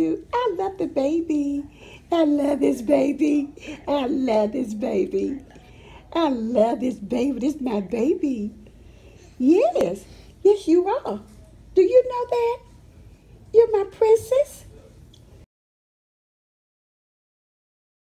you. I love the baby. I love this baby. I love this baby. I love this baby. This is my baby. Yes. Yes, you are. Do you know that? You're my princess.